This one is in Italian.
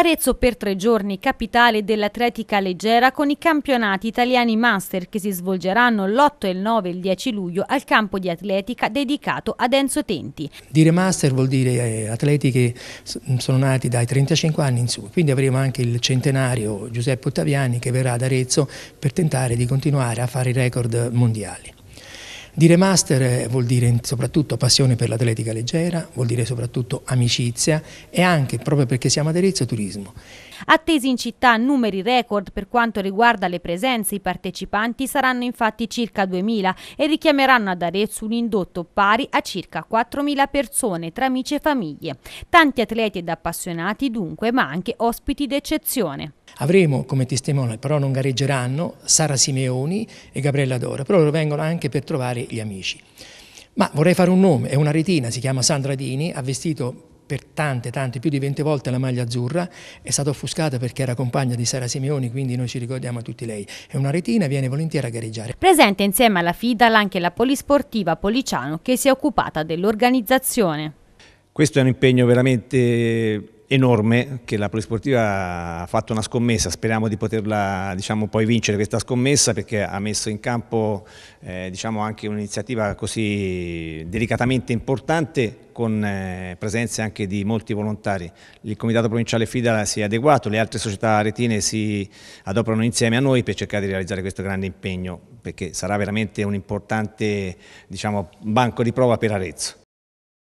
Arezzo per tre giorni, capitale dell'atletica leggera con i campionati italiani master che si svolgeranno l'8, il 9 e il 10 luglio al campo di atletica dedicato ad Enzo Tenti. Dire master vuol dire eh, atleti che sono nati dai 35 anni in su, quindi avremo anche il centenario Giuseppe Ottaviani che verrà ad Arezzo per tentare di continuare a fare i record mondiali. Dire master vuol dire soprattutto passione per l'atletica leggera, vuol dire soprattutto amicizia e anche, proprio perché siamo ad Arezzo, turismo. Attesi in città numeri record per quanto riguarda le presenze, i partecipanti saranno infatti circa 2.000 e richiameranno ad Arezzo un indotto pari a circa 4.000 persone tra amici e famiglie. Tanti atleti ed appassionati dunque, ma anche ospiti d'eccezione. Avremo come testimone, però non gareggeranno, Sara Simeoni e Gabriella Dora, però loro vengono anche per trovare gli amici. Ma vorrei fare un nome, è una retina, si chiama Sandra Dini, ha vestito per tante, tante, più di 20 volte la maglia azzurra, è stata offuscata perché era compagna di Sara Simeoni, quindi noi ci ricordiamo tutti lei. È una retina, viene volentieri a gareggiare. Presente insieme alla FIDAL anche la Polisportiva Policiano che si è occupata dell'organizzazione. Questo è un impegno veramente enorme che la Polisportiva ha fatto una scommessa, speriamo di poterla diciamo, poi vincere questa scommessa perché ha messo in campo eh, diciamo, anche un'iniziativa così delicatamente importante con eh, presenze anche di molti volontari. Il Comitato Provinciale FIDA si è adeguato, le altre società retine si adoperano insieme a noi per cercare di realizzare questo grande impegno perché sarà veramente un importante diciamo, banco di prova per Arezzo.